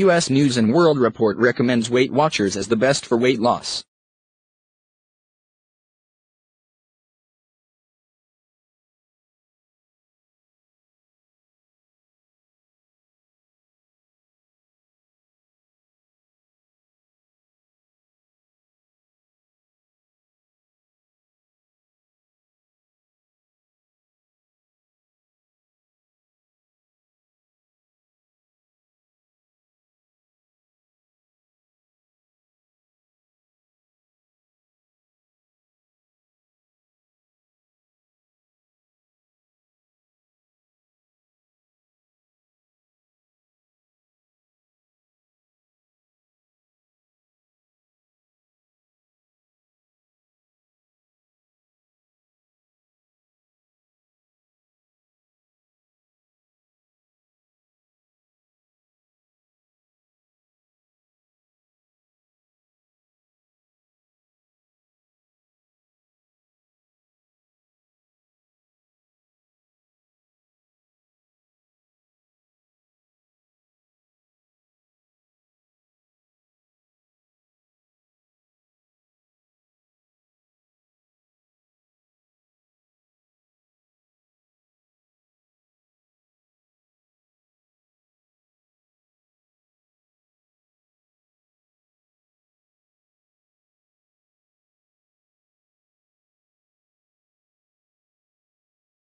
U.S. News & World Report recommends Weight Watchers as the best for weight loss.